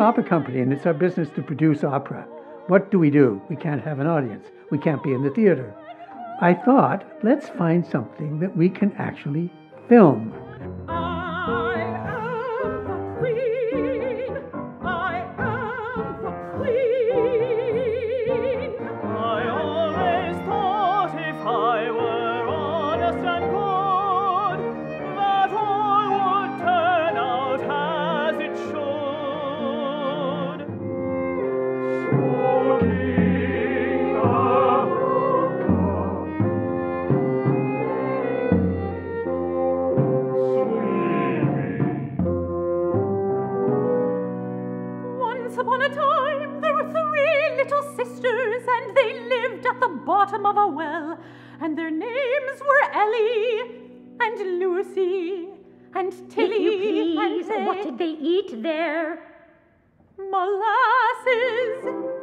opera company and it's our business to produce opera. What do we do? We can't have an audience. We can't be in the theater. I thought, let's find something that we can actually film. Once upon a time, there were three little sisters, and they lived at the bottom of a well. And their names were Ellie and Lucy and Tilly. and they... what did they eat there? Molasses.